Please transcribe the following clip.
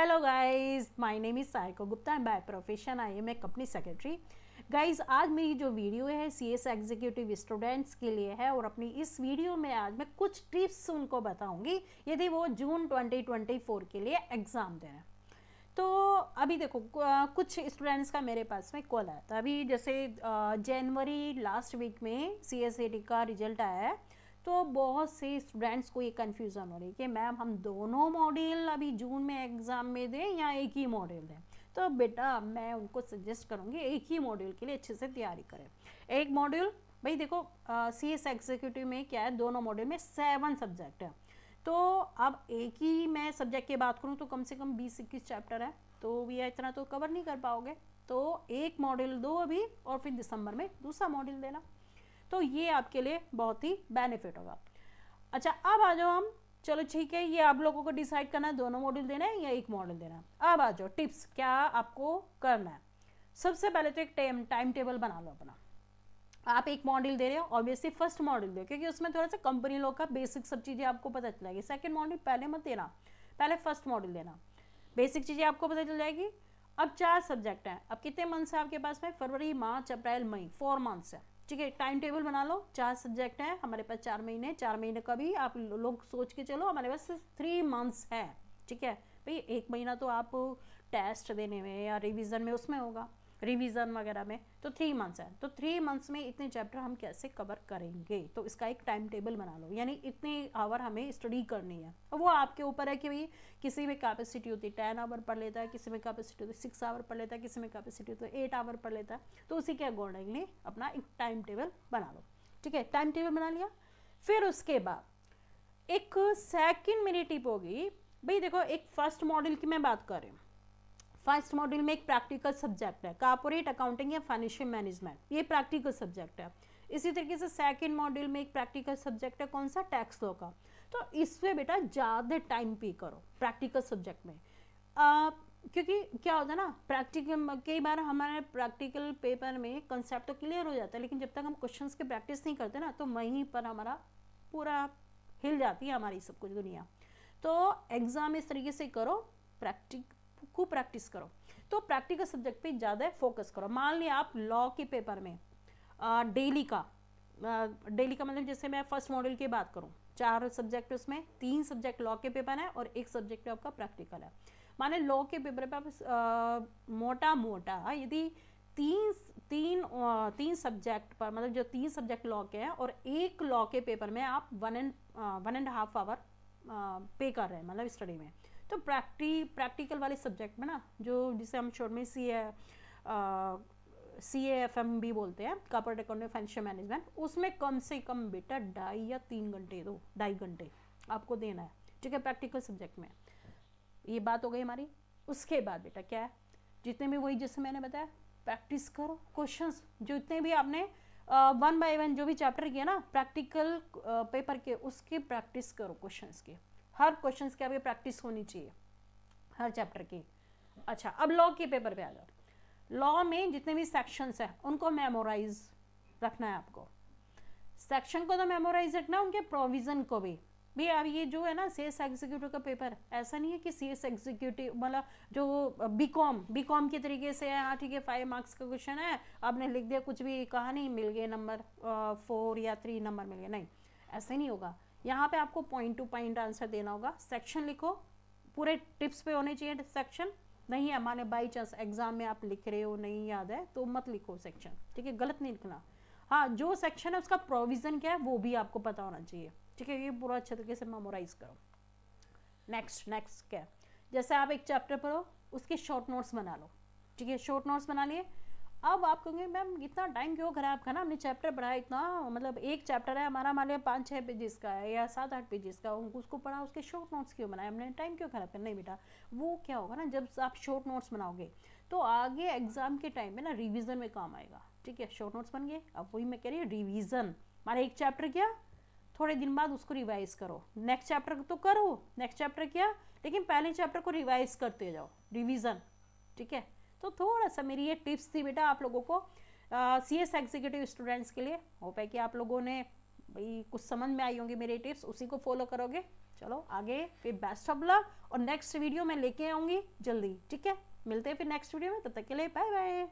Hello guys my name is Saiko Gupta and by profession I am a company secretary guys आज मेरी जो video है सी S executive students के लिए है और अपनी इस वीडियो में आज मैं कुछ टिप्स उनको बताऊँगी। यदि वो जून 2024 के लिए एग्ज़ाम दे। रहे हैं तो अभी देखो कुछ स्टूडेंट्स का मेरे पास में कॉल आया था। अभी जैसे जनवरी लास्ट वीक में सी का रिज़ल्ट आया है। तो बहुत से स्टूडेंट्स को ये कन्फ्यूज़न हो रही है कि मैम हम दोनों मॉड्यूल अभी जून में एग्ज़ाम में दें या एक ही मॉड्यूल दें? तो बेटा, मैं उनको सजेस्ट करूँगी एक ही मॉड्यूल के लिए अच्छे से तैयारी करें। एक मॉड्यूल भाई देखो सी एस एग्जीक्यूटिव में क्या है, दोनों मॉड्यूल में सेवन सब्जेक्ट है। तो अब एक ही मैं सब्जेक्ट की बात करूँ तो कम से कम बीस इक्कीस चैप्टर है। तो भैया इतना तो कवर नहीं कर पाओगे। तो एक मॉड्यूल दो अभी और फिर दिसंबर में दूसरा मॉड्यूल देना। तो ये आपके लिए बहुत ही बेनिफिट होगा। अच्छा अब आ जाओ हम। चलो ठीक है, ये आप लोगों को डिसाइड करना है। दोनों मॉडल देना है या एक मॉडल देना है? अब आ जाओ टिप्स क्या आपको करना है? सबसे पहले तो एक टाइम टाइम टेबल बना लो अपना। आप एक मॉडल दे रहे हो ऑब्वियसली फ़र्स्ट मॉडल दो, क्योंकि उसमें थोड़ा सा कंपनी लोग का बेसिक सब चीज़ें आपको पता चलेगी सेकेंड मॉडल पहले मत देना, पहले फ़र्स्ट मॉडल देना। बेसिक चीज़ें आपको पता चल जाएगी। अब चार सब्जेक्ट हैं। अब कितने मंथ्स है आपके पास में? फरवरी, मार्च, अप्रैल, मई फोर मंथ्स है। ठीक है टाइम टेबल बना लो, चार सब्जेक्ट हैं, हमारे पास चार महीने चार महीने का भी आप लोग सोच के चलो, हमारे पास थ्री मंथ्स है, ठीक है। भाई, एक महीना तो आप टेस्ट देने में या रिविज़न में उसमें होगा। रिवीजन वगैरह में तो थ्री मंथ्स है। तो थ्री मंथ्स में इतने चैप्टर हम कैसे कवर करेंगे? तो इसका एक टाइम टेबल बना लो। यानी इतने आवर हमें स्टडी करनी है। वो आपके ऊपर है कि भाई, किसी में कैपेसिटी होती है टेन आवर पढ़ लेता है, किसी में कैपेसिटी होती है सिक्स आवर पढ़ लेता है, किसी में कैपेसिटी होती है एट आवर पढ़ लेता है। तो उसी के अकॉर्डिंगली अपना एक टाइम टेबल बना लो। ठीक है? टाइम टेबल बना लिया। फिर उसके बाद एक सेकेंड मेरी टिप होगी। भाई देखो, एक फ़र्स्ट मॉडल की मैं बात कर रही हूँ। फ़र्स्ट मॉड्यूल में एक प्रैक्टिकल सब्जेक्ट है कॉर्पोरेट अकाउंटिंग या फाइनेंशियल मैनेजमेंट ये प्रैक्टिकल सब्जेक्ट है। इसी तरीके से सेकंड मॉड्यूल में एक प्रैक्टिकल सब्जेक्ट है कौन सा? टैक्स लॉ का। तो इसमें बेटा ज़्यादा टाइम पे करो प्रैक्टिकल सब्जेक्ट में। आ, क्योंकि क्या होता है ना प्रैक्टिकल कई बार हमारे प्रैक्टिकल पेपर में कंसेप्ट तो क्लियर हो जाता है लेकिन जब तक हम क्वेश्चंस की प्रैक्टिस नहीं करते ना तो वहीं पर हमारा पूरा हिल जाती है हमारी सब कुछ दुनिया। तो एग्ज़ाम इस तरीके से करो प्रैक्टिक खूब प्रैक्टिस करो। तो प्रैक्टिकल सब्जेक्ट पे ज़्यादा फोकस करो। मान लिया आप लॉ के पेपर में डेली का डेली का मतलब जैसे मैं फ़र्स्ट मॉडल की बात करूँ, चार सब्जेक्ट उसमें, तीन सब्जेक्ट लॉ के पेपर है और एक सब्जेक्ट आपका प्रैक्टिकल है। माने लॉ के पेपर पे आप मोटा मोटा यदि तीन तीन तीन सब्जेक्ट पर मतलब जो तीन सब्जेक्ट लॉ के हैं और एक लॉ के पेपर में आप one and one and half hour पे कर रहे हैं मतलब स्टडी में। तो प्रैक्टी, प्रैक्टिकल वाले सब्जेक्ट में ना, जो जिसे हम शॉर्ट में सी ए सी एफ़ एम भी बोलते हैं कॉर्पोरेट अकाउंटिंग फाइनेंशियल मैनेजमेंट उसमें कम से कम बेटा ढाई या तीन घंटे दो, ढाई घंटे आपको देना है, ठीक है, प्रैक्टिकल सब्जेक्ट में। ये बात हो गई हमारी। उसके बाद बेटा क्या है? जितने भी वही जैसे मैंने बताया, प्रैक्टिस करो, क्वेश्चंस, जो इतने भी आपने वन बाय वन जो भी चैप्टर किया ना, प्रैक्टिकल पेपर के, उसकी प्रैक्टिस करो क्वेश्चंस के। हर क्वेश्चन की आपकी प्रैक्टिस होनी चाहिए, हर चैप्टर की। अच्छा अब लॉ के पेपर पे आ जाओ। लॉ में जितने भी सेक्शंस हैं, उनको मेमोराइज रखना है आपको। सेक्शन को तो मेमोराइज रखना उनके प्रोविज़न को भी। भाई अब ये जो है ना सी एस एग्जीक्यूटिव का पेपर ऐसा नहीं है कि सी एस एग्जीक्यूटिव मतलब जो बी कॉम बी कॉम के तरीके से है हाँ ठीक है फाइव मार्क्स का क्वेश्चन है, आपने लिख दिया, कुछ भी कहा नहीं, मिल गए नंबर फोर या थ्री नंबर मिल गए, नहीं, ऐसा नहीं होगा। यहाँ पे आपको पॉइंट टू पॉइंट आंसर देना होगा। सेक्शन लिखो। पूरे टिप्स पे होने चाहिए सेक्शन नहीं है माने बाई चांस एग्ज़ाम में आप लिख रहे हो, नहीं याद है तो मत लिखो सेक्शन ठीक है? गलत नहीं लिखना। हाँ जो सेक्शन है उसका प्रोविज़न क्या है, वो भी आपको पता होना चाहिए। ठीक है? ये पूरा अच्छे तरीके से मेमोराइज करो। नेक्स्ट नेक्स्ट क्या? जैसे आप एक चैप्टर पढ़ो, उसके शॉर्ट नोट्स बना लो। ठीक है? शॉर्ट नोट्स बना लिए। अब आप कहेंगे, मैम, इतना टाइम क्यों खराब करना हमने चैप्टर पढ़ा, इतना मतलब एक चैप्टर है, हमारा मान लिया पाँच छः पेजेस का है या सात आठ पेजेस का उसको पढ़ा, उसके शॉर्ट नोट्स क्यों बनाए? हमने टाइम क्यों खराब करना नहीं बेटा, वो क्या होगा ना, जब आप शॉर्ट नोट्स बनाओगे तो आगे एग्ज़ाम के टाइम में ना रिविज़न में काम आएगा। ठीक है शॉर्ट नोट्स बन गए, अब वही मैं कह रही हूँ रिविज़न माना एक चैप्टर किया, थोड़े दिन बाद उसको रिवाइज करो। नेक्स्ट चैप्टर तो करो नेक्स्ट चैप्टर किया, लेकिन पहले चैप्टर को रिवाइज करते जाओ रिविज़न ठीक है? तो थोड़ा सा मेरी ये टिप्स थी बेटा आप लोगों को सी एस एग्जीक्यूटिव स्टूडेंट्स के लिए। होप है कि आप लोगों ने भाई कुछ समझ में आई होंगी मेरी टिप्स उसी को फॉलो करोगे। चलो, आगे फिर बेस्ट ऑफ़ लक और नेक्स्ट वीडियो मैं लेके आऊँगी जल्दी, ठीक है? मिलते हैं फिर नेक्स्ट वीडियो में, तब तक के लिए बाय बाय